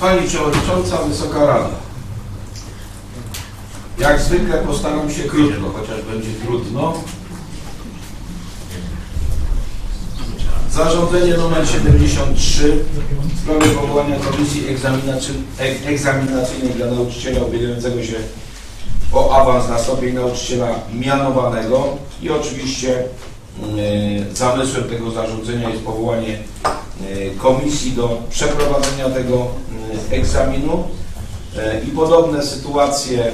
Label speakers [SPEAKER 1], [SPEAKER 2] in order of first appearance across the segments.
[SPEAKER 1] Pani Przewodnicząca, Wysoka Rada. Jak zwykle postaram się krótko, chociaż będzie trudno. Zarządzenie nr 73 w sprawie powołania Komisji Egzaminacy- Eg- Egzaminacyjnej dla nauczyciela ubiegającego się o awans na stopień nauczyciela mianowanego i oczywiście zamysłem tego zarządzenia jest powołanie e, komisji do przeprowadzenia tego e, egzaminu E, i podobne sytuacje,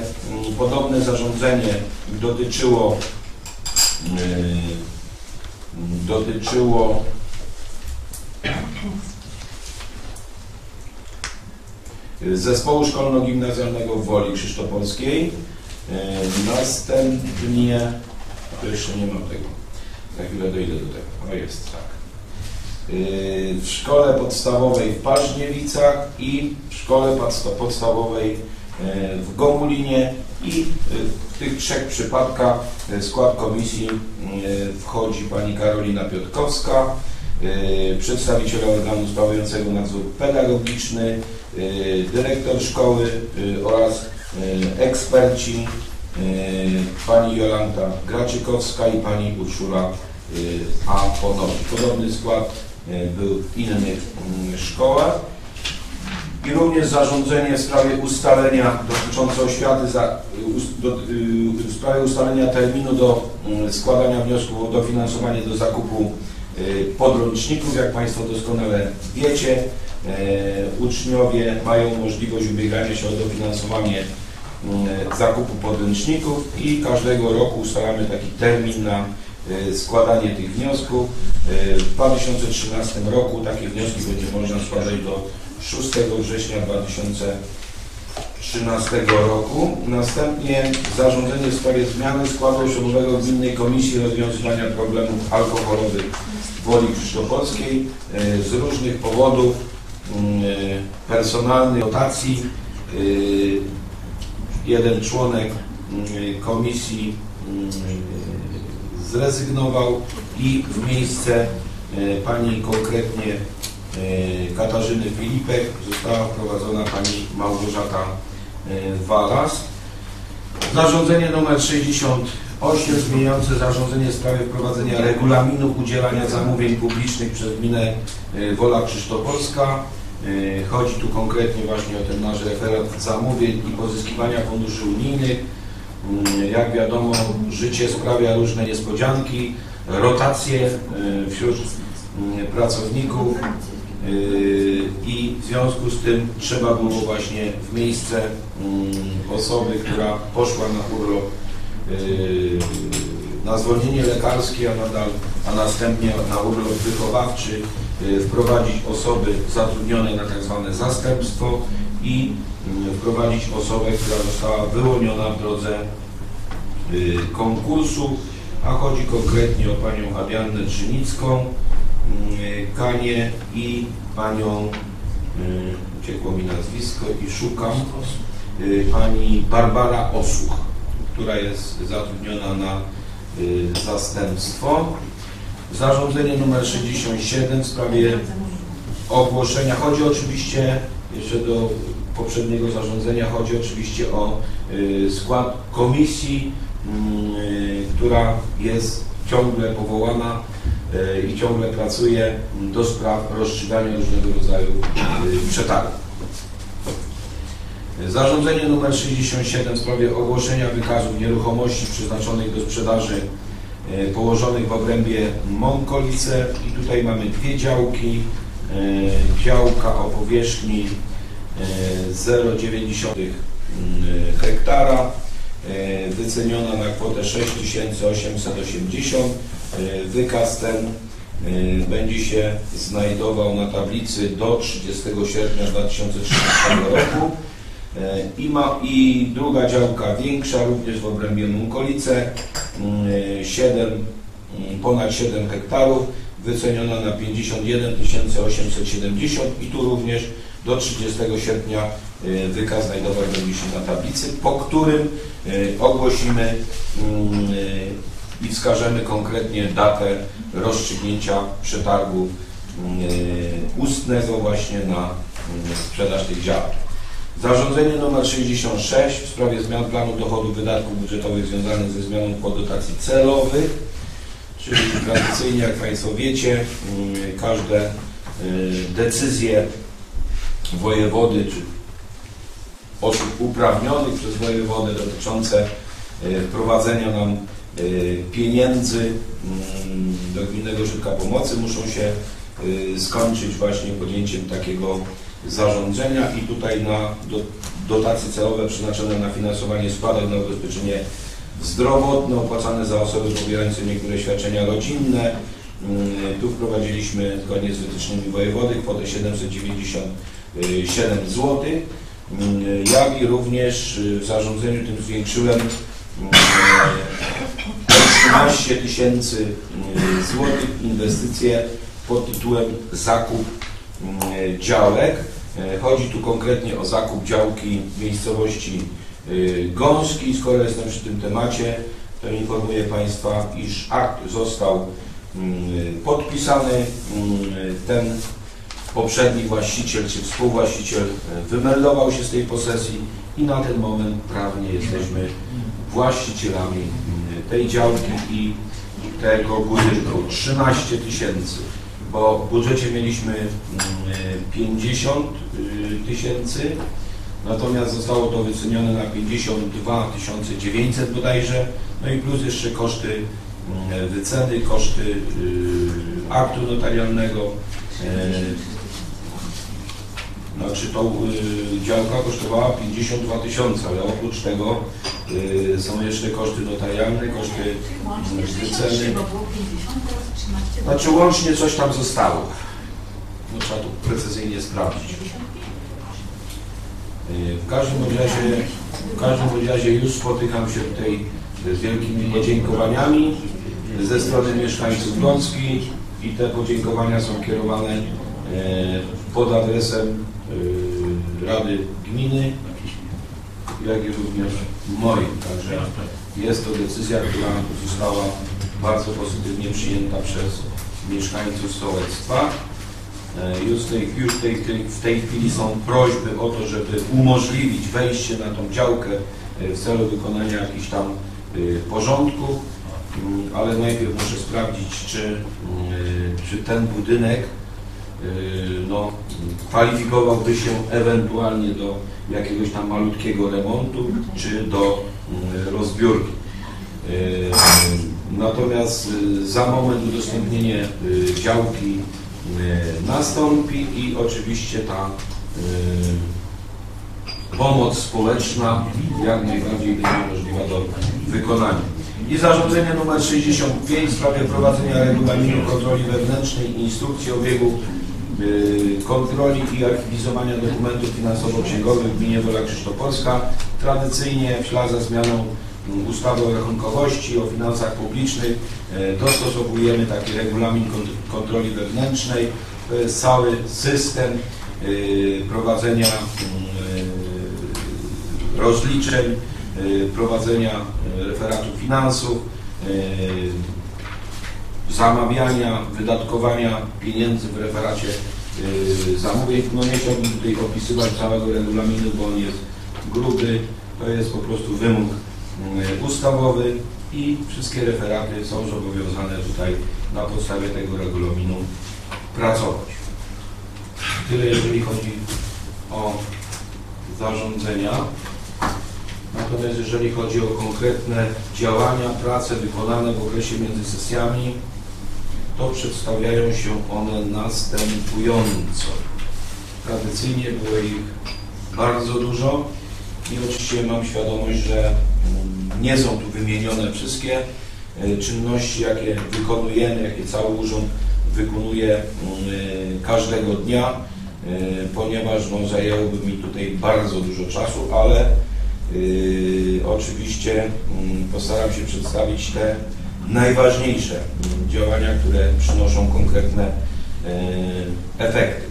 [SPEAKER 1] podobne zarządzenie dotyczyło e, dotyczyło zespołu szkolno-gimnazjalnego w Woli Krzysztopolskiej. E, Następnie, to jeszcze nie mam tego, za chwilę dojdę do tego, o jest, tak. E, W szkole podstawowej w Paźniewicach i w szkole podsta- podstawowej e, w Gomulinie i e, w tych trzech przypadkach skład komisji wchodzi pani Karolina Piotkowska, przedstawiciele organu sprawującego nadzór pedagogiczny, dyrektor szkoły oraz eksperci pani Jolanta Graczykowska i pani Urszula e, Aponowicz. Podobny skład e, był w innych mm, szkołach. I również zarządzenie w sprawie ustalenia dotyczące oświaty, za, us- do, y, w sprawie ustalenia terminu do y, składania wniosków o dofinansowanie do zakupu y, podręczników. Jak Państwo doskonale wiecie, y, uczniowie mają możliwość ubiegania się o dofinansowanie y, zakupu podręczników i każdego roku ustalamy taki termin na y, składanie tych wniosków. Y, W 2013 roku takie wnioski będzie można składać do 6 września 2013 roku. Następnie zarządzenie w sprawie zmiany składu osobowego Gminnej Komisji Rozwiązywania Problemów Alkoholowych Woli Krzysztopolskiej e, z różnych powodów mm, e, personalnych, dotacji. e, Jeden członek mm, komisji mm, zrezygnował i w miejsce e, pani konkretnie e, Katarzyny Filipek została wprowadzona pani Małgorzata e, Walas. Zarządzenie nr 68 zmieniające zarządzenie w sprawie wprowadzenia regulaminu udzielania zamówień publicznych przez gminę Wola Krzysztopolska. Chodzi tu konkretnie właśnie o ten nasz referat zamówień i pozyskiwania funduszy unijnych. Mm, Jak wiadomo, życie sprawia różne niespodzianki, rotacje e, wśród mm, pracowników e, i w związku z tym trzeba było właśnie w miejsce mm, osoby, która poszła na urlop e, na zwolnienie lekarskie, a, nadal, a następnie na urlop wychowawczy wprowadzić osoby zatrudnione na tak zwane zastępstwo i wprowadzić osobę, która została wyłoniona w drodze y, konkursu, a chodzi konkretnie o panią Adriannę Drzynicką, y, Kanię i panią, y, uciekło mi nazwisko i szukam, pani Barbara Osuch, która jest zatrudniona na zastępstwo. Zarządzenie nr 67 w sprawie ogłoszenia. Chodzi oczywiście, jeszcze do poprzedniego zarządzenia, chodzi oczywiście o y, skład komisji, mm, y, która jest ciągle powołana y, i ciągle pracuje do spraw rozstrzygania różnego rodzaju przetargów. Zarządzenie nr 67 w sprawie ogłoszenia wykazów nieruchomości przeznaczonych do sprzedaży położonych w obrębie Mąkolice i tutaj mamy dwie działki. E, Działka o powierzchni e, 0,9 mm, hektara e, wyceniona na kwotę 6880. E, Wykaz ten e, będzie się znajdował na tablicy do 30 sierpnia 2013 roku. E, I, ma, I druga działka większa, również w obrębie Munkolice, mm, 7, mm, ponad 7 hektarów, wyceniona na 51 870 i tu również do 30 sierpnia e, wykaz znajdować będzie się na tablicy, po którym e, ogłosimy mm, e, i wskażemy konkretnie datę rozstrzygnięcia przetargu mm, ustnego właśnie na sprzedaż tych działek. Zarządzenie nr 66 w sprawie zmian planu dochodów wydatków budżetowych związanych ze zmianą kwot dotacji celowych, czyli tradycyjnie, jak Państwo wiecie, każde decyzje wojewody czy osób uprawnionych przez wojewodę dotyczące wprowadzenia nam pieniędzy do Gminnego Ośrodka Pomocy muszą się skończyć właśnie podjęciem takiego zarządzenia i tutaj na dotacje celowe przeznaczone na finansowanie składek na ubezpieczenie zdrowotne opłacane za osoby pobierające niektóre świadczenia rodzinne. Tu wprowadziliśmy zgodnie z wytycznymi wojewody kwotę 797 zł. Jak i również w zarządzeniu tym zwiększyłem o 13 tysięcy złotych inwestycje pod tytułem zakup działek. Chodzi tu konkretnie o zakup działki w miejscowości Gąski. Skoro jestem przy tym temacie, to informuję Państwa, iż akt został podpisany. Ten poprzedni właściciel czy współwłaściciel wymeldował się z tej posesji i na ten moment prawnie jesteśmy właścicielami tej działki i tego budynku. 13 tysięcy bo w budżecie mieliśmy 50 mm, y, tysięcy, natomiast zostało to wycenione na 52 900 bodajże, no i plus jeszcze koszty mm, wyceny, koszty y, aktu notarialnego. Znaczy to y, działka kosztowała 52 tysiące, ale oprócz tego są jeszcze koszty notarialne, koszty wyceny. Znaczy łącznie coś tam zostało. No, trzeba tu precyzyjnie sprawdzić. W każdym razie, w każdym razie już spotykam się tutaj z wielkimi podziękowaniami ze strony mieszkańców Gąski i te podziękowania są kierowane e, pod adresem e, Rady Gminy, jak i również moim. Także jest to decyzja, która została bardzo pozytywnie przyjęta przez mieszkańców sołectwa. E, już, w tej, już tej, w tej chwili są prośby o to, żeby umożliwić wejście na tą działkę e, w celu wykonania jakichś tam e, porządków, mm, ale najpierw muszę sprawdzić, czy, mm, czy ten budynek no, kwalifikowałby się ewentualnie do jakiegoś tam malutkiego remontu, czy do mm, rozbiórki. Natomiast za moment udostępnienie działki nastąpi i oczywiście ta pomoc społeczna jak najbardziej będzie możliwa do wykonania. I zarządzenie nr 65 w sprawie wprowadzenia regulaminu kontroli wewnętrznej instrukcji o biegu kontroli i archiwizowania dokumentów finansowo-księgowych w gminie Wola Krzysztopolska. Tradycyjnie w ślad za zmianą ustawy o rachunkowości, o finansach publicznych e, dostosowujemy taki regulamin kontroli wewnętrznej. To jest cały system e, prowadzenia mm, e, rozliczeń, prowadzenia referatu finansów, zamawiania, wydatkowania pieniędzy w referacie zamówień. No nie chciałbym tutaj opisywać całego regulaminu, bo on jest gruby. To jest po prostu wymóg E, ustawowy i wszystkie referaty są zobowiązane tutaj na podstawie tego regulaminu pracować. Tyle jeżeli chodzi o zarządzenia. Natomiast jeżeli chodzi o konkretne działania, prace wykonane w okresie między sesjami, to przedstawiają się one następująco. Tradycyjnie było ich bardzo dużo i oczywiście mam świadomość, że nie są tu wymienione wszystkie e, czynności, jakie wykonujemy, jakie cały urząd wykonuje e, każdego dnia, e, ponieważ no, zajęłoby mi tutaj bardzo dużo czasu, ale oczywiście mm, postaram się przedstawić te najważniejsze działania, które przynoszą konkretne efekty.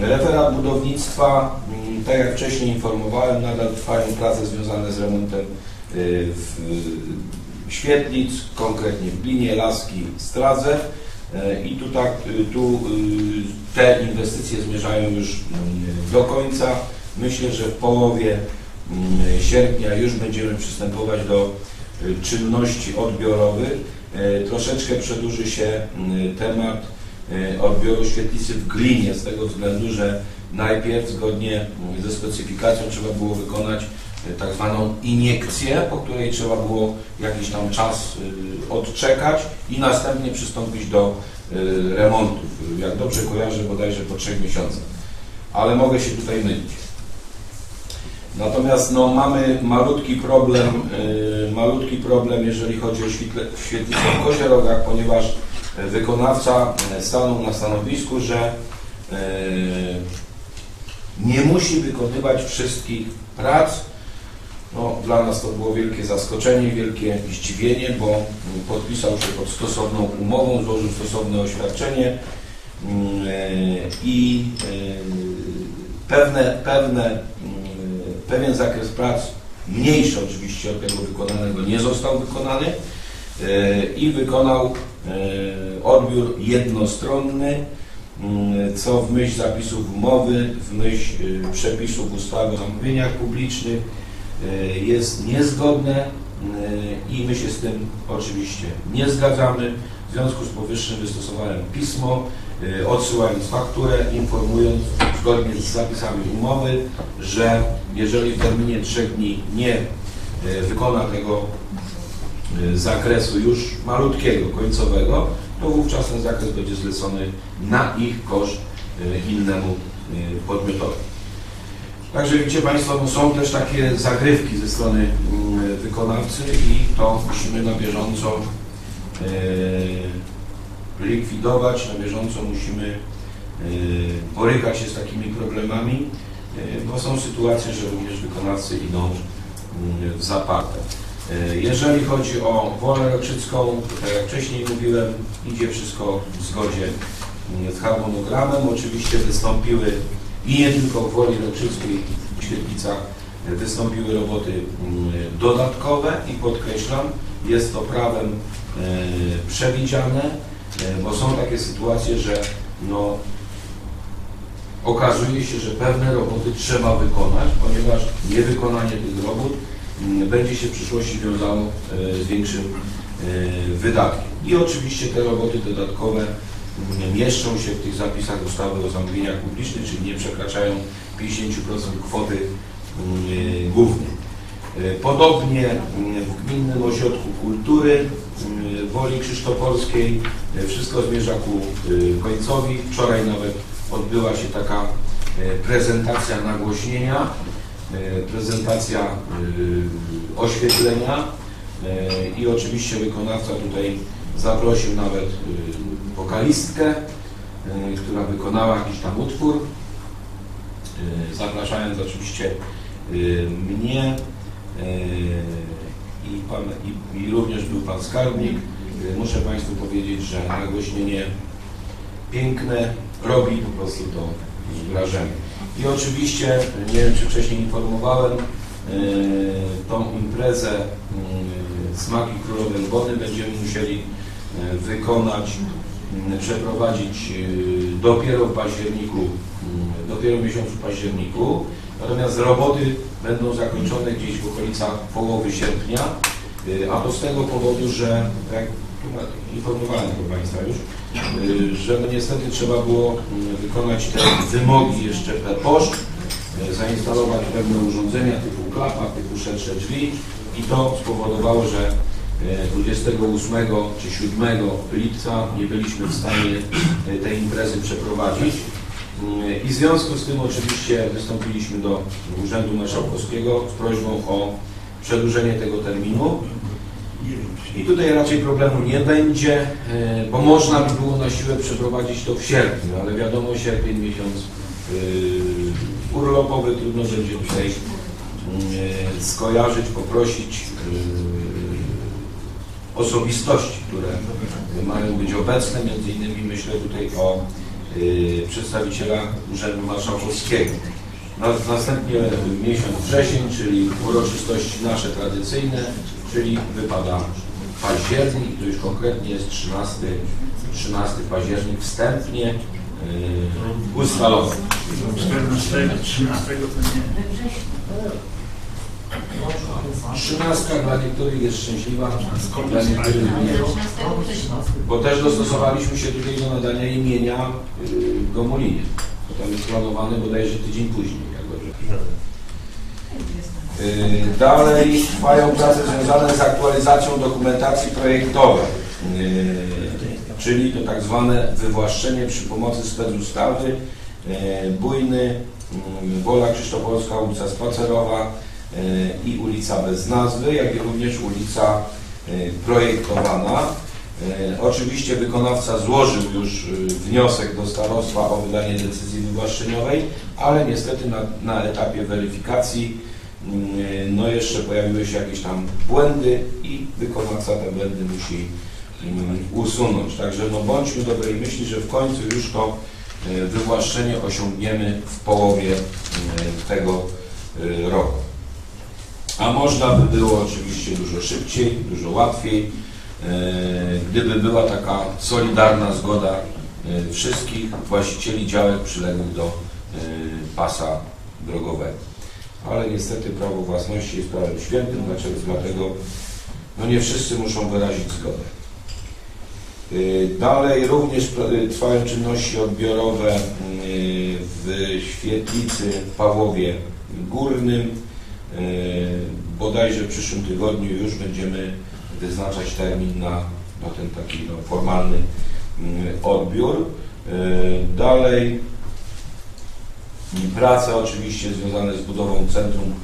[SPEAKER 1] Referat budownictwa, mm, tak jak wcześniej informowałem, nadal trwają prace związane z remontem Y, w świetlic, konkretnie w Glinie, Laski, Stradze. E, I tu, tak, y, tu y, te inwestycje zmierzają już y, do końca. Myślę, że w połowie mm, sierpnia już będziemy przystępować do czynności odbiorowych. E, Troszeczkę przedłuży się mm, temat odbioru świetlicy w glinie z tego względu, że najpierw zgodnie ze specyfikacją trzeba było wykonać e, tak zwaną iniekcję, po której trzeba było jakiś tam czas y, odczekać i następnie przystąpić do remontów. Jak dobrze kojarzę, bodajże po trzech miesiącach. Ale mogę się tutaj mylić. Natomiast no, mamy malutki problem, malutki problem, jeżeli chodzi o świetlicę w Kozierogach, ponieważ wykonawca y, stanął na stanowisku, że y, nie musi wykonywać wszystkich prac. No, dla nas to było wielkie zaskoczenie, wielkie zdziwienie, bo mm, podpisał się pod stosowną umową, złożył stosowne oświadczenie mm, y, i pewne, pewne, mm, pewien zakres prac, mniejszy oczywiście od tego wykonanego, nie został wykonany i wykonał odbiór jednostronny, Mm, co w myśl zapisów umowy, w myśl y, przepisów ustawy o zamówieniach publicznych y, jest niezgodne y, i my się z tym oczywiście nie zgadzamy. W związku z powyższym wystosowałem pismo, odsyłając fakturę, informując zgodnie z zapisami umowy, że jeżeli w terminie trzech dni nie wykona tego zakresu już malutkiego, końcowego, to wówczas ten zakres będzie zlecony na ich koszt y, innemu y, podmiotowi. Także widzicie Państwo, no są też takie zagrywki ze strony y, wykonawcy i to musimy na bieżąco likwidować, na bieżąco musimy borykać się z takimi problemami, bo są sytuacje, że również wykonawcy idą w zaparte. E, Jeżeli chodzi o wolę roczycką, tak jak wcześniej mówiłem, idzie wszystko w zgodzie mm, z harmonogramem. Oczywiście wystąpiły i nie tylko w woli roczyckiej w Świetlicach wystąpiły roboty mm, dodatkowe i podkreślam, jest to prawem e, przewidziane, e, bo są takie sytuacje, że no, okazuje się, że pewne roboty trzeba wykonać, ponieważ niewykonanie tych robót będzie się w przyszłości wiązało e, z większym e, wydatkiem. I oczywiście te roboty dodatkowe mm, mieszczą się w tych zapisach ustawy o zamówieniach publicznych, czyli nie przekraczają 50% kwoty mm, głównej. E, podobnie w Gminnym Ośrodku Kultury Woli Krzysztopolskiej wszystko zmierza ku końcowi. Wczoraj nawet odbyła się taka prezentacja nagłośnienia prezentacja e, oświetlenia e, i oczywiście wykonawca tutaj zaprosił nawet wokalistkę, która wykonała jakiś tam utwór, zapraszając oczywiście mnie i, pan, i, i również był Pan Skarbnik. Muszę Państwu powiedzieć, że nagłośnienie piękne robi po prostu to wrażenie. I oczywiście, nie wiem czy wcześniej informowałem, e, tą imprezę e, Smaki Królowej Wody będziemy musieli e, wykonać, przeprowadzić dopiero w październiku, dopiero w miesiącu październiku. Natomiast roboty będą zakończone gdzieś w okolicach połowy sierpnia, a to z tego powodu, że jak informowałem chyba Państwa już, Y, że no niestety trzeba było y, wykonać te wymogi jeszcze per y, zainstalować pewne urządzenia typu klapa, typu szersze drzwi i to spowodowało, że 28 czy 7 lipca nie byliśmy w stanie tej imprezy przeprowadzić. I w związku z tym oczywiście wystąpiliśmy do Urzędu Marszałkowskiego z prośbą o przedłużenie tego terminu. I tutaj raczej problemu nie będzie, e, bo można by było na siłę przeprowadzić to w sierpniu, ale wiadomo, sierpień miesiąc e, urlopowy, trudno będzie tutaj e, skojarzyć, poprosić osobistości, które mają być obecne, między innymi myślę tutaj o przedstawiciela Urzędu Marszałkowskiego. Następnie miesiąc wrzesień, czyli uroczystości nasze tradycyjne, czyli wypada październik, to już konkretnie jest 13 13 październik wstępnie y, ustalony.
[SPEAKER 2] 14, 13 to nie.
[SPEAKER 1] 13 dla niektórych jest szczęśliwa,
[SPEAKER 2] Skąd
[SPEAKER 1] dla niektórych nie.
[SPEAKER 3] 13 ktoś
[SPEAKER 1] Bo też dostosowaliśmy się tutaj do nadania imienia y, Gomulinie. Bo tam jest planowany bodajże tydzień później, jak dobrze Dalej trwają prace związane z aktualizacją dokumentacji projektowej, y, czyli to tak zwane wywłaszczenie przy pomocy specustawy, y, Bujny, y, Wola Krzysztoforska, ulica Spacerowa y, i ulica bez nazwy, jak i również ulica y, projektowana. Y, Oczywiście wykonawca złożył już y, wniosek do starostwa o wydanie decyzji wywłaszczeniowej, ale niestety na, na etapie weryfikacji no jeszcze pojawiły się jakieś tam błędy i wykonawca te błędy musi mm, usunąć. Także no bądźmy dobrej myśli, że w końcu już to e, wywłaszczenie osiągniemy w połowie e, tego e, roku. A można by było oczywiście dużo szybciej, dużo łatwiej, gdyby była taka solidarna zgoda wszystkich właścicieli działek przyległych do pasa drogowego ale niestety prawo własności jest prawem świętym? Dlatego no nie wszyscy muszą wyrazić zgodę. Y, Dalej również y, trwają czynności odbiorowe y, w Świetlicy w Pawłowie Górnym. Bodajże w przyszłym tygodniu już będziemy wyznaczać termin na, ten taki no, formalny y, odbiór. Y, Prace oczywiście związane z budową Centrum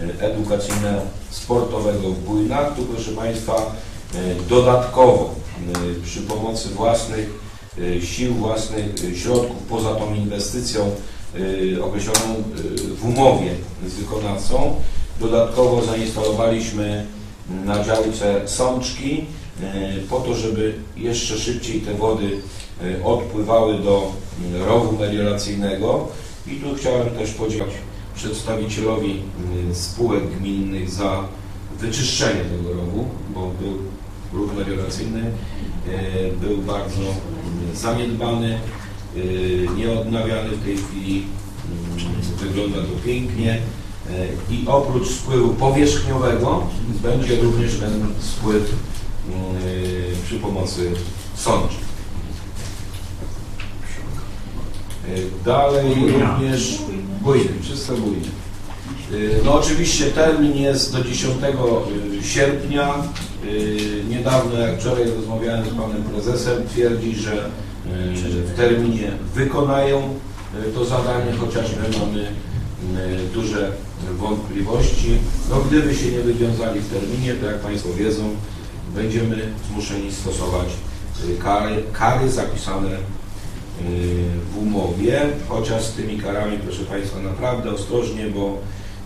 [SPEAKER 1] e, Edukacyjno-Sportowego w Bujnach. Tu proszę Państwa e, dodatkowo e, przy pomocy własnych sił, własnych środków poza tą inwestycją określoną w umowie z wykonawcą dodatkowo zainstalowaliśmy na działce sączki po to, żeby jeszcze szybciej te wody odpływały do rowu melioracyjnego. I tu chciałem też podziękować przedstawicielowi y, spółek gminnych za wyczyszczenie tego rowu, bo był ruch melioracyjny, y, był bardzo y, zaniedbany, nieodnawiany w tej chwili, wygląda to pięknie i oprócz spływu powierzchniowego będzie również ten spływ przy pomocy sączy. Dalej również bujny, wszystko bujny. No oczywiście termin jest do 10 sierpnia. Niedawno, jak wczoraj rozmawiałem z panem prezesem, twierdzi, że w terminie wykonają to zadanie, chociaż my mamy duże wątpliwości. No gdyby się nie wywiązali w terminie, to jak Państwo wiedzą, będziemy zmuszeni stosować kary, kary zapisane w umowie, chociaż z tymi karami, proszę Państwa, naprawdę ostrożnie, bo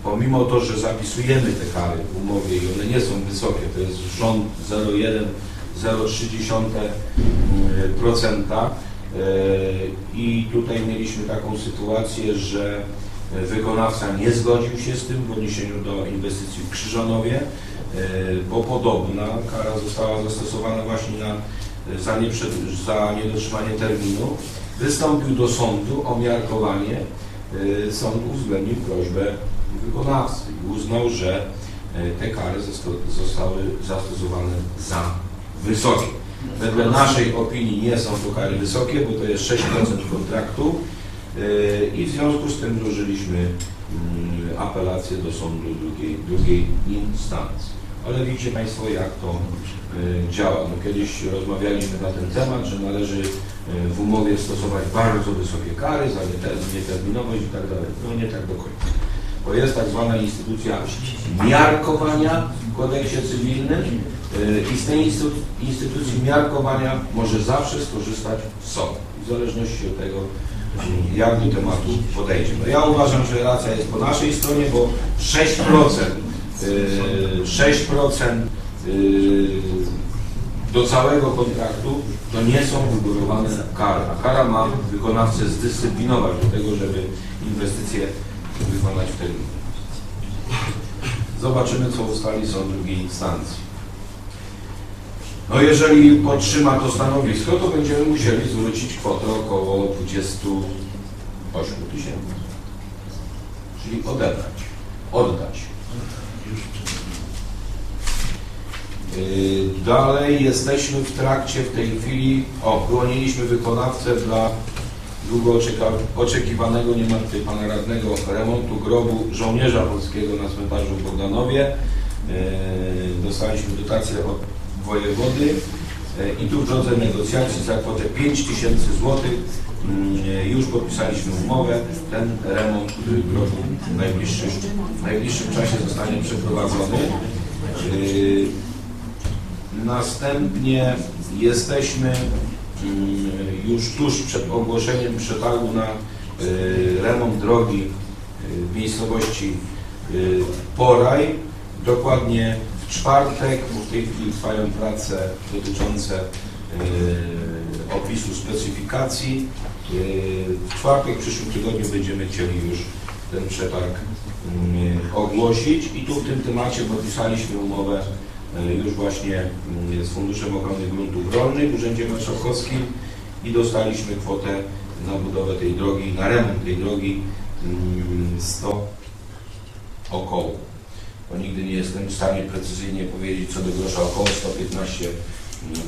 [SPEAKER 1] pomimo to, że zapisujemy te kary w umowie i one nie są wysokie, to jest rząd 0,1-0,3% i tutaj mieliśmy taką sytuację, że wykonawca nie zgodził się z tym w odniesieniu do inwestycji w Krzyżanowie, bo podobna kara została zastosowana właśnie na, za, za niedotrzymanie terminu wystąpił do sądu o miarkowanie. Y, sąd uwzględnił prośbę wykonawcy i uznał, że y, te kary zostały zastosowane za wysokie. Wedle naszej opinii nie są to kary wysokie, bo to jest 6% kontraktu y, i w związku z tym złożyliśmy mm, apelację do sądu drugiej, drugiej instancji. Ale widzicie Państwo, jak to działa. No, kiedyś rozmawialiśmy na ten temat, że należy w umowie stosować bardzo wysokie kary za nieterminowość i tak dalej. No nie tak do końca. Bo jest tak zwana instytucja miarkowania w kodeksie cywilnym i z tej instytucji miarkowania może zawsze skorzystać sąd. W zależności od tego, jak do tematu podejdzie. No ja uważam, że racja jest po naszej stronie, bo 6%, 6% do całego kontraktu to nie są wygórowane kary. A kara ma wykonawcę zdyscyplinować do tego, żeby inwestycje wykonać w terminie. Zobaczymy, co ustali sąd drugiej instancji. No jeżeli podtrzyma to stanowisko, to będziemy musieli zwrócić kwotę około 28 tysięcy. Czyli odebrać, oddać. Yy, Dalej jesteśmy w trakcie w tej chwili, o, wyłoniliśmy wykonawcę dla długo oczekiwanego, nie ma tutaj pana radnego, remontu grobu żołnierza polskiego na cmentarzu w Bogdanowie. Yy, Dostaliśmy dotację od wojewody yy, i tu w drodze negocjacji za kwotę 5 tysięcy złotych już podpisaliśmy umowę. Ten remont grobu w najbliższym, w najbliższym czasie zostanie przeprowadzony. Następnie jesteśmy mm, już tuż przed ogłoszeniem przetargu na y, remont drogi y, w miejscowości y, Poraj. Dokładnie w czwartek, bo w tej chwili trwają prace dotyczące opisu specyfikacji. W czwartek, w przyszłym tygodniu będziemy chcieli już ten przetarg mm, ogłosić i tu w tym temacie podpisaliśmy umowę e, już właśnie mm, z Funduszem Ochrony Gruntów Rolnych w Urzędzie Marszałkowskim i dostaliśmy kwotę na budowę tej drogi, na remont tej drogi mm, 100 około. Bo nigdy nie jestem w stanie precyzyjnie powiedzieć co do grosza około 115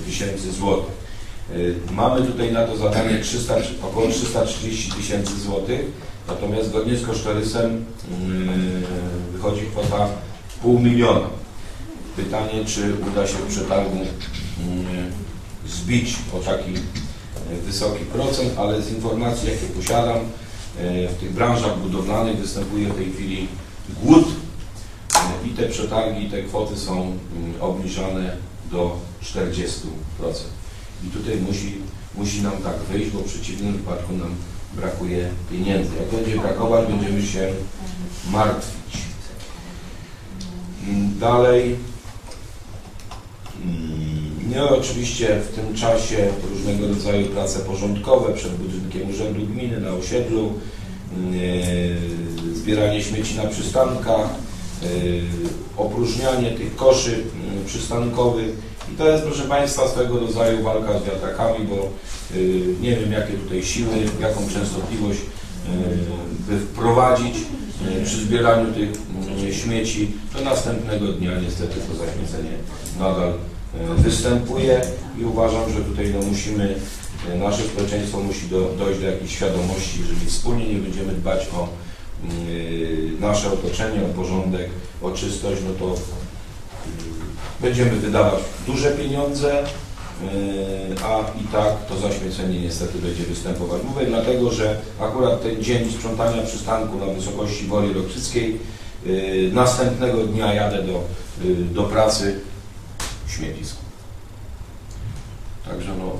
[SPEAKER 1] tysięcy złotych. E, Mamy tutaj na to zadanie 300, około 330 tysięcy złotych, natomiast zgodnie z kosztorysem mm, wychodzi kwota pół miliona. Pytanie, czy uda się przetargu mm, zbić o taki e, wysoki procent, ale z informacji, jakie posiadam, e, w tych branżach budowlanych występuje w tej chwili głód e, i te przetargi, te kwoty są mm, obniżane do 40%. I tutaj musi, musi nam tak wyjść, bo w przeciwnym wypadku nam brakuje pieniędzy. Jak będzie brakować, będziemy się martwić. Mm, Dalej, nie oczywiście w tym czasie różnego rodzaju prace porządkowe przed budynkiem Urzędu Gminy na osiedlu, e, zbieranie śmieci na przystankach, e, opróżnianie tych koszy mm, przystankowych. I to jest proszę Państwa swego rodzaju walka z wiatrakami, bo nie wiem jakie tutaj siły, jaką częstotliwość by wprowadzić przy zbieraniu tych śmieci, to następnego dnia niestety to zaśmiecenie nadal występuje i uważam, że tutaj no, musimy, y, nasze społeczeństwo musi do, dojść do jakiejś świadomości, jeżeli wspólnie nie będziemy dbać o y, nasze otoczenie, o porządek, o czystość, no to będziemy wydawać duże pieniądze, a i tak to zaśmiecenie niestety będzie występować. Mówię dlatego, że akurat ten dzień sprzątania przystanku na wysokości Woli Rokrzyckiej, następnego dnia jadę do, do pracy śmiecisko. Także no,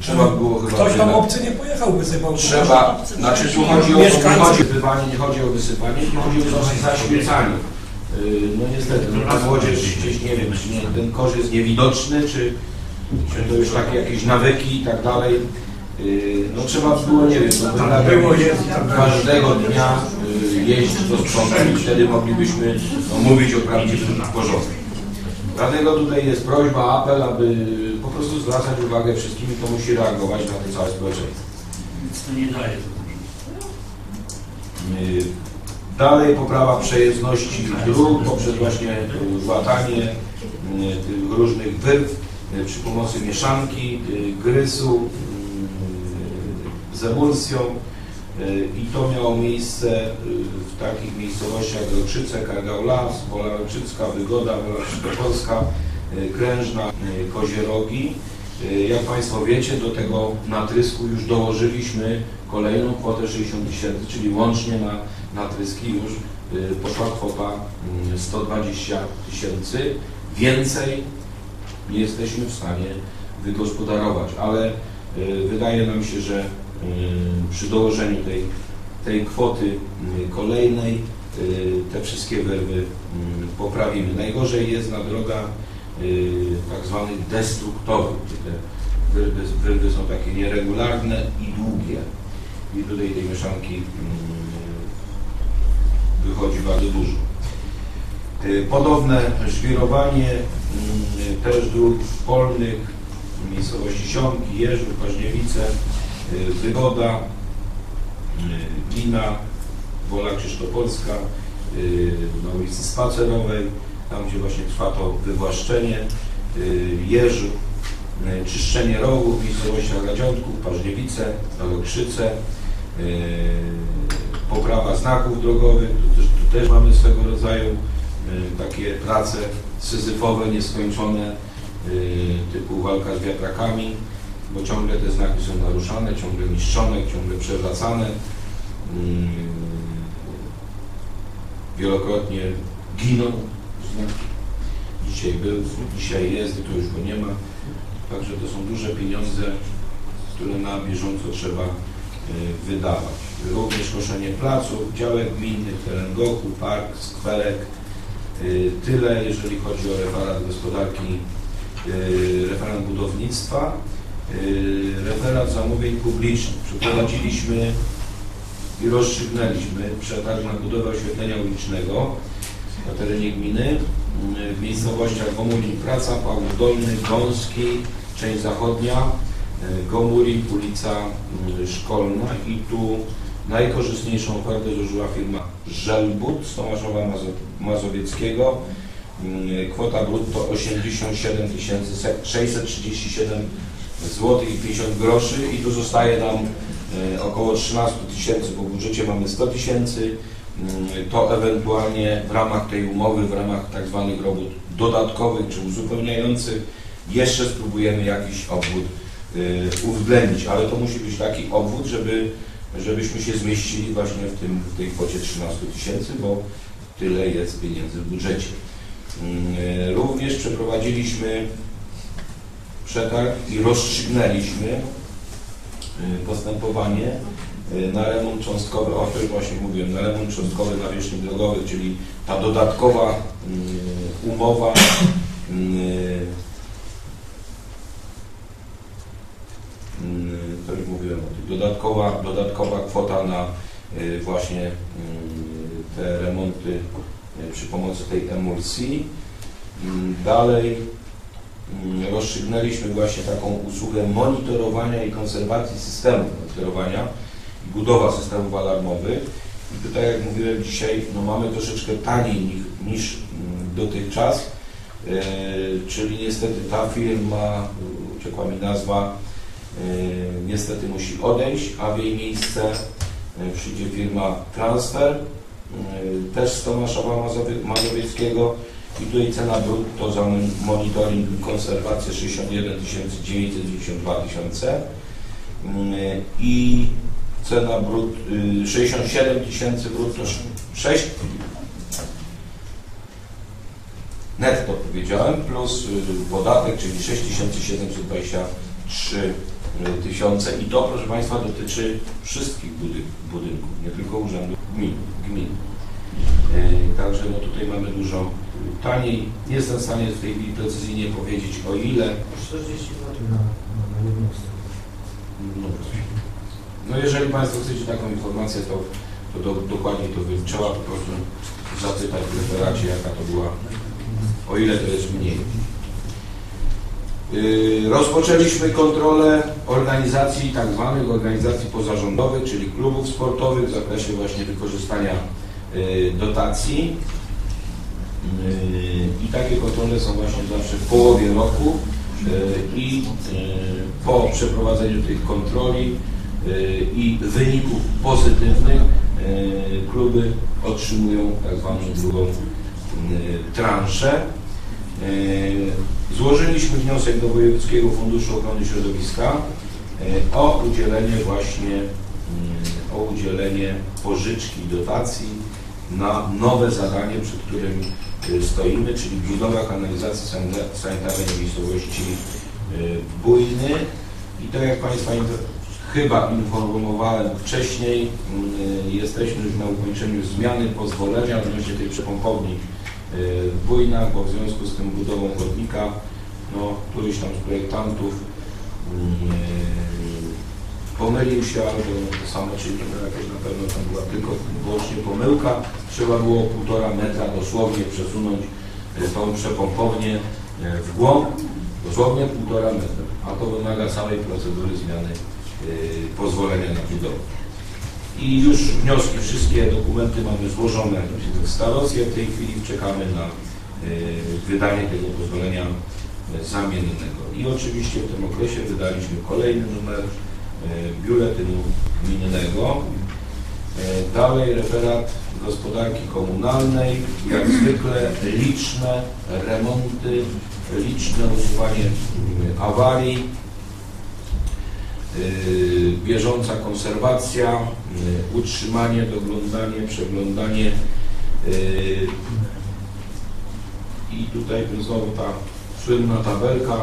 [SPEAKER 1] trzeba było chyba...
[SPEAKER 3] Ktoś tam obcy nie pojechał, wysypał.
[SPEAKER 1] Trzeba, znaczy tu chodzi o, nie chodzi o wysypanie, nie chodzi o wysypanie, tylko chodzi o zaśmiecanie. Yy, No niestety, no, ta młodzież gdzieś nie wiem, czy nie, ten kosz jest niewidoczny, czy, czy to już takie jakieś nawyki i tak dalej. Yy, No trzeba było, nie wiem, no,
[SPEAKER 2] Tam było, jest,
[SPEAKER 1] każdego dnia yy, jeździć do sprzątać i wtedy moglibyśmy no, mówić o prawdziwym porządku. Dlatego tutaj jest prośba, apel, aby po prostu zwracać uwagę wszystkim, kto musi reagować na to całe społeczeństwo.
[SPEAKER 2] Nic to nie daje.
[SPEAKER 1] Y, Dalej poprawa przejezdności dróg poprzez właśnie y, łatanie y, tych różnych wyrw przy pomocy mieszanki, grysu z emulsją i to miało miejsce y, w takich miejscowościach jak Rokrzyce, Kargał Las, Wola Rokrzycka, Wygoda, Wola Szybkopolska, y, Krężna, Kozie Rogi. Y, Jak Państwo wiecie, do tego natrysku już dołożyliśmy kolejną kwotę 60 tysięcy, czyli łącznie na natryski już poszła kwota mm, 120 tysięcy. Więcej nie jesteśmy w stanie wygospodarować, ale wydaje nam się, że przy dołożeniu tej, tej kwoty y, kolejnej y, te wszystkie wyrwy y, poprawimy. Najgorzej jest na drogach y, tak zwanych destruktowych, gdzie te wyrwy, wyrwy są takie nieregularne i długie. I tutaj tej mieszanki y, wychodzi bardzo dużo. Y, Podobne żwirowanie też dróg polnych, miejscowości Siąmki, Jeżów, Paździewice, y, Wygoda, y, Glina, Wola Krzysztopolska, y, na ulicy Spacerowej, tam gdzie właśnie trwa to wywłaszczenie, y, Jeżów, y, czyszczenie rowów w miejscowościach Radziątków, Paździewice, Olokrzyce, y, poprawa znaków drogowych, tu też, tu też mamy swego rodzaju y, takie prace syzyfowe, nieskończone, y, typu walka z wiatrakami, bo ciągle te znaki są naruszane, ciągle niszczone, ciągle przewracane. Mm, Wielokrotnie giną znaki. Dzisiaj był, dzisiaj jest, to już go nie ma. Także to są duże pieniądze, które na bieżąco trzeba y, wydawać. Również koszenie placów, działek gminnych, teren goku, park, skwerek. Y, Tyle, jeżeli chodzi o referat gospodarki, y, referat budownictwa, referat zamówień publicznych. Przeprowadziliśmy i rozstrzygnęliśmy przetarg na budowę oświetlenia ulicznego na terenie gminy y, w miejscowościach Gomulin Praca, Pałów Dolny, Gąski, część zachodnia, y, Gomulin, ulica Szkolna i tu najkorzystniejszą ofertę złożyła firma Żelbud z Tomaszowa Mazo- Mazowieckiego. Kwota brutto 87 637 zł i 50 groszy i tu zostaje nam y, około 13 tysięcy, po budżecie mamy 100 tysięcy. Mm, To ewentualnie w ramach tej umowy, w ramach tak zwanych robót dodatkowych czy uzupełniających jeszcze spróbujemy jakiś obwód y, uwzględnić, ale to musi być taki obwód, żeby, żebyśmy się zmieścili właśnie w, tym, w tej kwocie 13 tysięcy, bo tyle jest pieniędzy w budżecie. Mm, y, Również przeprowadziliśmy przetarg i rozstrzygnęliśmy y, postępowanie y, na remont cząstkowy, o którym właśnie mówiłem, na remont cząstkowy nawierzchni drogowych, czyli ta dodatkowa y, umowa to już mówiłem o tym, dodatkowa, dodatkowa kwota na właśnie te remonty przy pomocy tej emulsji. Dalej rozstrzygnęliśmy właśnie taką usługę monitorowania i konserwacji systemów monitorowania i budowa systemów alarmowych. I tutaj, jak mówiłem dzisiaj, no mamy troszeczkę taniej niż, niż mm, dotychczas, e, czyli niestety ta firma, uciekła mi nazwa, e, niestety musi odejść, a w jej miejsce e, przyjdzie firma Transfer, e, też z Mazowie- Mazowieckiego, i tutaj cena brutto za monitoring i konserwację 61 992 tysiące Mm, i cena brut, y, 67 tysięcy brutto 6 netto powiedziałem plus y, podatek, czyli 6723 tysiące i to proszę Państwa dotyczy wszystkich budyn- budynków, nie tylko urzędów gmin. gmin. Także no tutaj mamy dużo taniej. Nie jestem w stanie w tej chwili precyzyjnie powiedzieć o ile.
[SPEAKER 3] 40 zł na, na jednostkę.
[SPEAKER 1] No, no jeżeli Państwo chcecie taką informację, to, to do, dokładnie to by trzeba po prostu zapytać w referacie, jaka to była, o ile to jest mniej. Yy, Rozpoczęliśmy kontrolę organizacji, tak zwanych organizacji pozarządowych, czyli klubów sportowych w zakresie właśnie wykorzystania yy, dotacji. Yy, I takie kontrole są właśnie zawsze w połowie roku yy, i yy, po przeprowadzeniu tych kontroli i wyników pozytywnych kluby otrzymują tak zwaną drugą transzę. Złożyliśmy wniosek do Wojewódzkiego Funduszu Ochrony Środowiska o udzielenie właśnie o udzielenie pożyczki, dotacji na nowe zadanie, przed którym stoimy, czyli budowa kanalizacji sanita- sanitarnej w miejscowości y, Bujny. I tak jak Państwa chyba informowałem wcześniej, y, jesteśmy już na ukończeniu zmiany pozwolenia odnośnie tej przepompowni y, w Bujnach, bo w związku z tym budową chodnika, no, któryś tam z projektantów y, pomylił się albo to samo, czyli to jakaś na pewno tam była tylko wyłącznie pomyłka. Trzeba było półtora metra dosłownie przesunąć e, tą przepompownię e, w głąb, dosłownie półtora metra, a to wymaga samej procedury zmiany e, pozwolenia na budowę. I już wnioski, wszystkie dokumenty mamy złożone w starostwie. W tej chwili czekamy na wydanie tego pozwolenia zamiennego. I oczywiście w tym okresie wydaliśmy kolejny numer biuletynu gminnego. Y, Dalej referat gospodarki komunalnej, jak zwykle liczne remonty, liczne usuwanie y, awarii, bieżąca konserwacja, utrzymanie, doglądanie, przeglądanie. I tutaj znowu ta słynna tabelka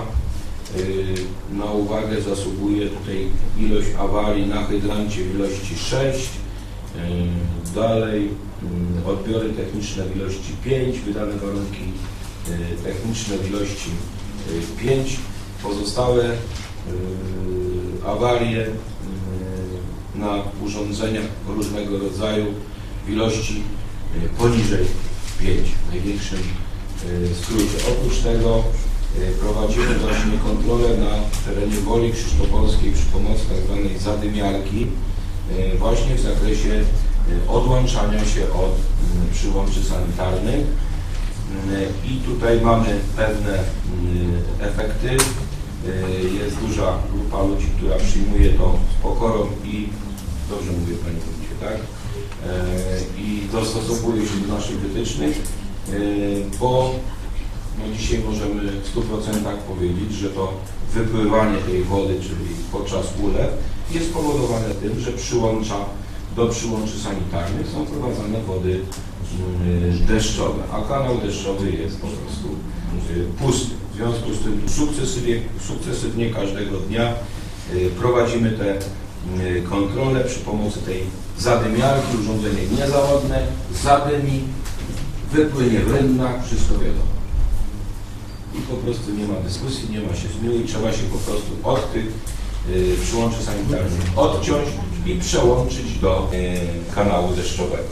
[SPEAKER 1] na uwagę zasługuje tutaj ilość awarii na hydrancie w ilości 6 y, dalej y, odbiory techniczne w ilości 5 wydane warunki y, techniczne w ilości 5 pozostałe y, awarie y, na urządzeniach różnego rodzaju w ilości y, poniżej 5 w największym y, skrócie. Oprócz tego y, prowadzimy właśnie kontrolę na terenie Woli Krzyżtopolskiej przy pomocy tzw. zadymiarki y, właśnie w zakresie y, odłączania się od y, przyłączy sanitarnych. Y, I tutaj mamy pewne y, efekty. Jest duża grupa ludzi, która przyjmuje to z pokorą i dobrze mówię Panie Wójcie, tak? I dostosowuje się do naszych wytycznych, bo no dzisiaj możemy w 100% powiedzieć, że to wypływanie tej wody, czyli podczas ulew, jest spowodowane tym, że przyłącza do przyłączy sanitarnych są prowadzone wody mm, deszczowe, a kanał deszczowy jest po prostu y, pusty. W związku z tym sukcesywnie, sukcesywnie każdego dnia y, prowadzimy te y, kontrole przy pomocy tej zadymiarki, urządzenie niezawodne, zadymi, wypłynie w rynnach, wszystko wiadomo. I po prostu nie ma dyskusji, nie ma się zmiłuj, trzeba się po prostu od tych y, przyłączy sanitarnych odciąć i przełączyć do y, kanału deszczowego.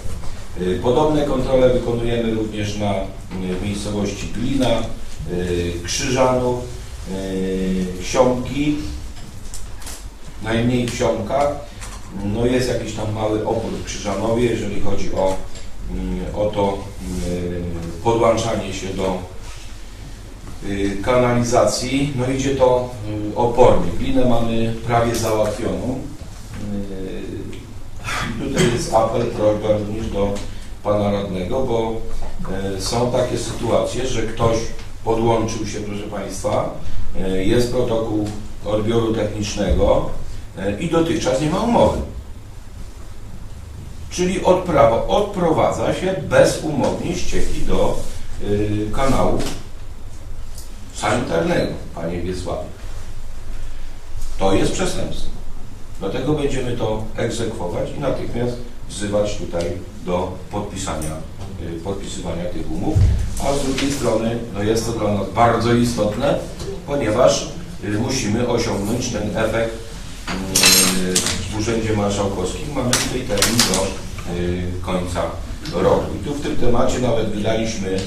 [SPEAKER 1] Y, Podobne kontrole wykonujemy również na y, miejscowości Glina, y, Krzyżanów, y, Siąmki, najmniej w Siąmkach. No jest jakiś tam mały opór w Krzyżanowie, jeżeli chodzi o, mm, o to y, podłączanie się do kanalizacji. No idzie to y, opornie. Glinę mamy prawie załatwioną. Y, Tutaj jest apel, prośba również do Pana Radnego, bo y, są takie sytuacje, że ktoś podłączył się, proszę Państwa, y, jest protokół odbioru technicznego y, i dotychczas nie ma umowy. Czyli odprawa, odprowadza się bezumownie ścieki do y, kanału sanitarnego, Panie Wiesławie. To jest przestępstwo. Dlatego będziemy to egzekwować i natychmiast wzywać tutaj do podpisania, y, podpisywania tych umów. A z drugiej strony no jest to dla nas bardzo istotne, ponieważ y, musimy osiągnąć ten efekt y, w Urzędzie Marszałkowskim. Mamy tutaj termin do końca roku. I tu w tym temacie nawet wydaliśmy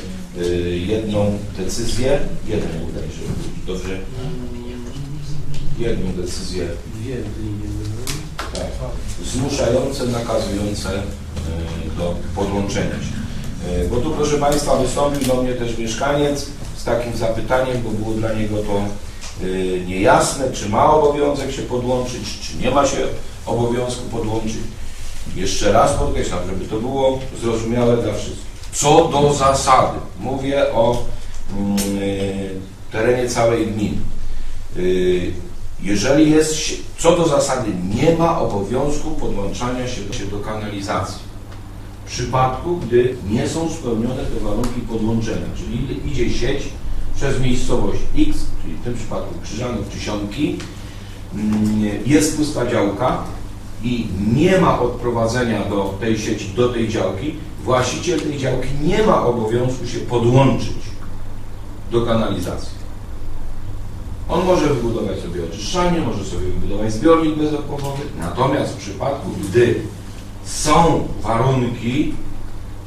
[SPEAKER 1] jedną decyzję, jedną się, dobrze, jedną decyzję tak, zmuszające, nakazujące y, do podłączenia się. Y, Bo tu, proszę Państwa, wystąpił do mnie też mieszkaniec z takim zapytaniem, bo było dla niego to y, niejasne, czy ma obowiązek się podłączyć, czy nie ma się obowiązku podłączyć. Jeszcze raz podkreślam, żeby to było zrozumiałe dla wszystkich. Co do zasady, mówię o mm, y, terenie całej gminy. Y, Jeżeli jest, co do zasady, nie ma obowiązku podłączania się, się do kanalizacji. W przypadku, gdy nie są spełnione te warunki podłączenia, czyli idzie sieć przez miejscowość X, czyli w tym przypadku Krzyżanów czy Siąmki, mm, jest pusta działka i nie ma odprowadzenia do tej sieci, do tej działki, właściciel tej działki nie ma obowiązku się podłączyć do kanalizacji. On może wybudować sobie oczyszczalnię, może sobie wybudować zbiornik bezopowowy, natomiast w przypadku, gdy są warunki,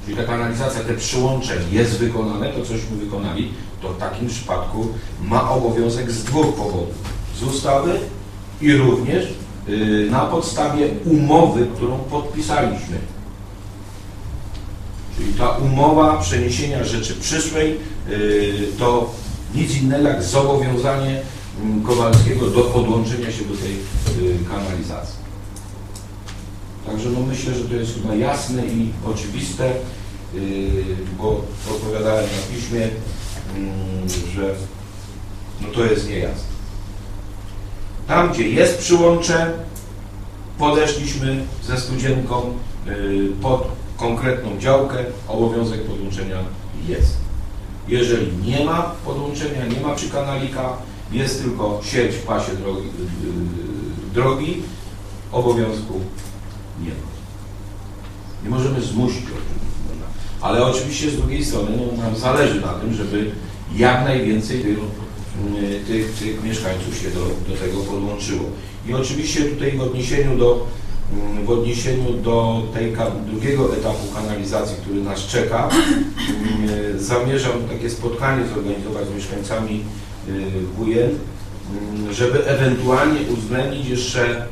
[SPEAKER 1] czyli ta kanalizacja, te przyłącze jest wykonane, to cośmy wykonali, to w takim przypadku ma obowiązek z dwóch powodów. Z ustawy i również na podstawie umowy, którą podpisaliśmy. Czyli ta umowa przeniesienia rzeczy przyszłej y, to nic innego jak zobowiązanie mm, Kowalskiego do podłączenia się do tej y, kanalizacji. Także no myślę, że to jest chyba jasne i oczywiste, bo odpowiadałem na piśmie, mm, że no to jest niejasne. Tam, gdzie jest przyłącze, podeszliśmy ze studzienką yy, pod konkretną działkę, obowiązek podłączenia jest. Jeżeli nie ma podłączenia, nie ma przykanalika, jest tylko sieć w pasie drogi, yy, drogi obowiązku nie ma. Nie możemy zmusić ale oczywiście z drugiej strony no, nam zależy na tym, żeby jak najwięcej mm, tych, tych mieszkańców się do, do tego podłączyło. I oczywiście tutaj w odniesieniu do, mm, w odniesieniu do tej drugiego etapu kanalizacji, który nas czeka, mm, zamierzam takie spotkanie zorganizować z mieszkańcami y, Wujen, Mm, żeby ewentualnie uwzględnić jeszcze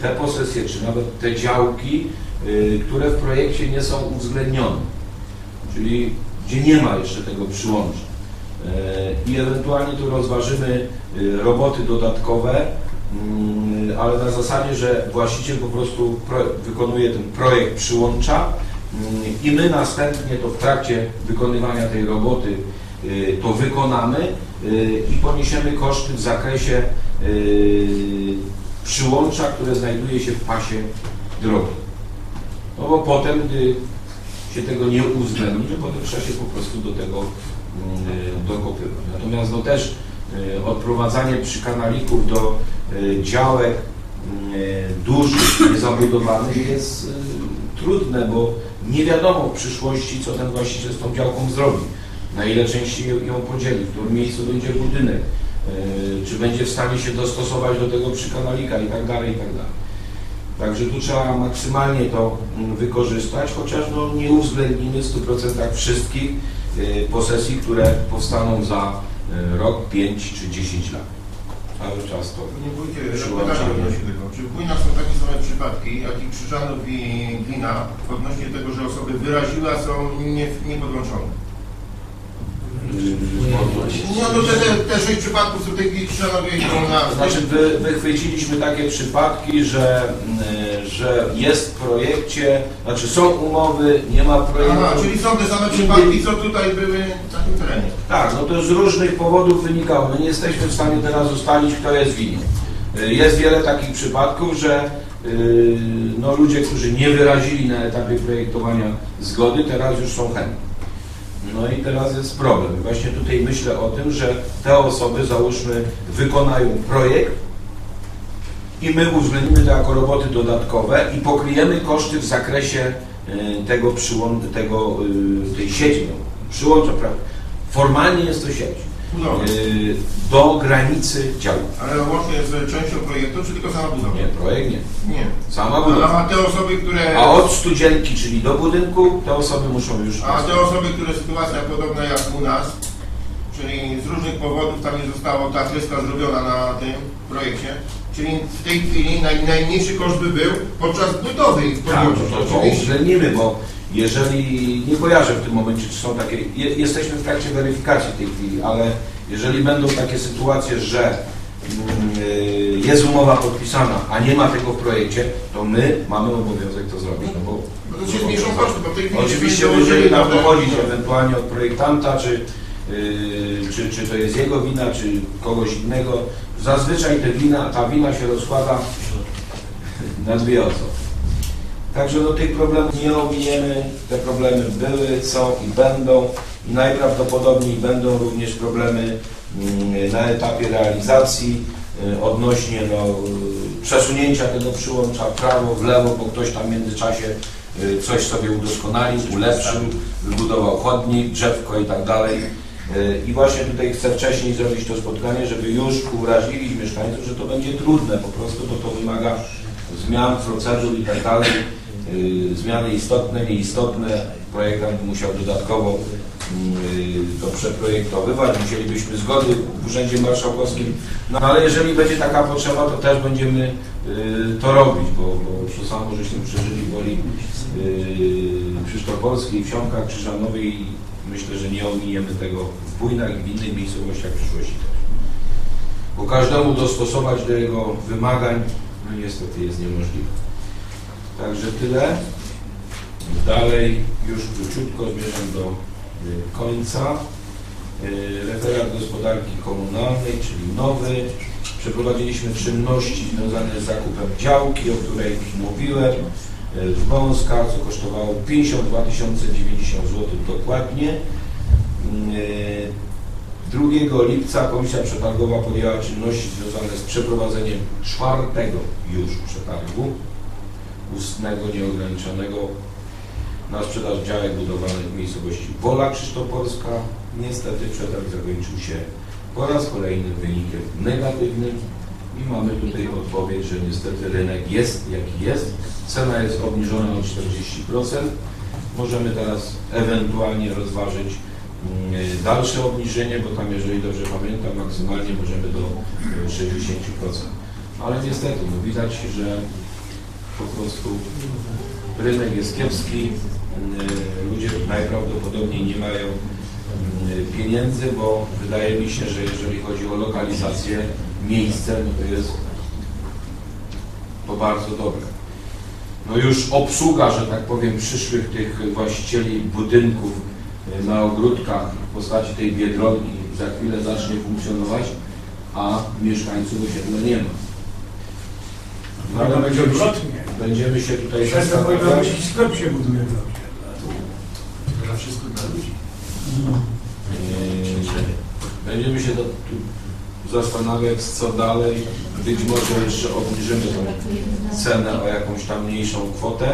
[SPEAKER 1] te posesje, czy nawet te działki, które w projekcie nie są uwzględnione, czyli gdzie nie ma jeszcze tego przyłącza. Y, I ewentualnie tu rozważymy y, roboty dodatkowe, mm, ale na zasadzie, że właściciel po prostu pro- wykonuje ten projekt przyłącza mm, i my następnie to w trakcie wykonywania tej roboty y, to wykonamy i poniesiemy koszty w zakresie przyłącza, które znajduje się w pasie drogi. No bo potem, gdy się tego nie uwzględni, to potem trzeba się po prostu do tego dokopywać. Natomiast no też y, odprowadzanie przykanalików do y, działek y, dużych, niezabudowanych jest y, trudne, bo nie wiadomo w przyszłości, co ten właściciel z tą działką zrobi na ile części ją podzieli, w którym miejscu będzie budynek, czy będzie w stanie się dostosować do tego przykanalika i tak dalej, i tak dalej. Także tu trzeba maksymalnie to mm, wykorzystać, chociaż no, nie uwzględnimy w 100% wszystkich posesji, które powstaną za yy, rok, 5 czy 10 lat. Cały czas to
[SPEAKER 4] Nie bójcie,
[SPEAKER 1] Przyłączamy.
[SPEAKER 4] Czy w gminach są takie same przypadki, jak i Krzyżanów i Glina odnośnie tego, że osoby wyraziły, a są nie, niepodłączone? No to te, te, sześć przypadków są tych Krzyżanowie i na...
[SPEAKER 1] Znaczy wy, wychwyciliśmy takie przypadki, że, mm, że jest w projekcie, znaczy są umowy, nie ma projektu.
[SPEAKER 4] Aha, czyli są te same przypadki, co tutaj były na tym terenie.
[SPEAKER 1] Tak, no to z różnych powodów wynikało. My nie jesteśmy w stanie teraz ustalić, kto jest winien. Y, Jest wiele takich przypadków, że y, no, ludzie, którzy nie wyrazili na etapie projektowania zgody, teraz już są chętni. No i teraz jest problem. Właśnie tutaj myślę o tym, że te osoby, załóżmy, wykonają projekt i my uwzględnimy to jako roboty dodatkowe i pokryjemy koszty w zakresie y, tego, tego y, tej sieci. Przyłącza, prawda? Formalnie jest to sieć.
[SPEAKER 4] Budowy.
[SPEAKER 1] Y, Do granicy działu.
[SPEAKER 4] Ale łącznie z częścią projektu, czy tylko sama budowa?
[SPEAKER 1] Nie, projekt nie.
[SPEAKER 4] Nie.
[SPEAKER 1] Sama
[SPEAKER 4] A,
[SPEAKER 1] budowa.
[SPEAKER 4] a te osoby, które...
[SPEAKER 1] A od studzienki, czyli do budynku, te osoby muszą już...
[SPEAKER 4] A te osoby, które sytuacja podobna jak u nas, czyli z różnych powodów tam nie została ta kreska zrobiona na tym projekcie, czyli w tej chwili naj, najmniejszy koszt by był podczas budowy ich
[SPEAKER 1] Tak,
[SPEAKER 4] podłączyć,
[SPEAKER 1] to, to uwzględnimy, bo jeżeli, nie kojarzę w tym momencie, czy są takie, je, jesteśmy w trakcie weryfikacji tej chwili, ale jeżeli będą takie sytuacje, że mm, y, jest umowa podpisana, a nie ma tego w projekcie, to my mamy obowiązek to zrobić. No bo,
[SPEAKER 4] Bo to się zmniejszą koszty, bo tej
[SPEAKER 1] Oczywiście będziemy nam
[SPEAKER 4] naprawdę-
[SPEAKER 1] ewentualnie od projektanta, czy, yy, czy, czy to jest jego wina, czy kogoś innego. Zazwyczaj te wina, ta wina się rozkłada na dwie osoby. Także no, tych problemów nie ominiemy, te problemy były, są i będą i najprawdopodobniej będą również problemy mm, na etapie realizacji y, odnośnie no, przesunięcia tego przyłącza w prawo, w lewo, bo ktoś tam w międzyczasie y, coś sobie udoskonalił, ulepszył, wybudował chodnik, drzewko i tak dalej. I właśnie tutaj chcę wcześniej zrobić to spotkanie, żeby już uwrażliwić mieszkańców, że to będzie trudne po prostu, bo to wymaga zmian, procedur i tak dalej. Y, Zmiany istotne, nieistotne. Projektant musiał dodatkowo y, to przeprojektowywać. Musielibyśmy zgody w Urzędzie Marszałkowskim. No ale jeżeli będzie taka potrzeba, to też będziemy y, to robić, bo, bo to samo żeśmy przeżyli Woli y, Krzysztoforskiej, w Siąkach Krzyżanowej i myślę, że nie ominiemy tego w Bujnach i w innych miejscowościach w przyszłości. Bo każdemu dostosować do jego wymagań, no niestety jest niemożliwe. Także tyle. Dalej już króciutko zmierzam do y, końca. Y, Referat gospodarki komunalnej, czyli nowy. Przeprowadziliśmy czynności związane z zakupem działki, o której mówiłem, y, w Wąskach, co kosztowało 52 090 zł dokładnie. Y, 2 lipca Komisja Przetargowa podjęła czynności związane z przeprowadzeniem czwartego już przetargu ustnego, nieograniczonego na sprzedaż działek budowlanych w miejscowości Wola Krzysztoporska. Niestety przetarg zakończył się po raz kolejny wynikiem negatywnym i mamy tutaj odpowiedź, że niestety rynek jest jaki jest. Cena jest obniżona o 40%. Możemy teraz ewentualnie rozważyć mm, dalsze obniżenie, bo tam, jeżeli dobrze pamiętam, maksymalnie możemy do e, 60%. Ale niestety, no widać, że po prostu rynek jest kiepski, y, ludzie najprawdopodobniej nie mają y, pieniędzy, bo wydaje mi się, że jeżeli chodzi o lokalizację, miejsce, no to jest to bardzo dobre. No już obsługa, że tak powiem, przyszłych tych właścicieli budynków y, na ogródkach w postaci tej biedronki za chwilę zacznie funkcjonować, a mieszkańców osiedla nie ma. No, będziemy się,
[SPEAKER 2] Odwrotnie.
[SPEAKER 1] Będziemy się tutaj zastanawiać.
[SPEAKER 2] sklep się buduje dla
[SPEAKER 3] wszystko dla ludzi.
[SPEAKER 1] Yy, Będziemy się do, zastanawiać, co dalej. Być może jeszcze obniżymy tą cenę o jakąś tam mniejszą kwotę.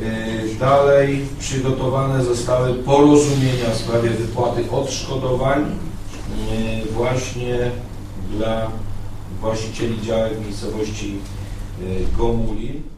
[SPEAKER 1] Yy, Dalej przygotowane zostały porozumienia w sprawie wypłaty odszkodowań yy, właśnie dla właścicieli działek w miejscowości yy, Gomulin.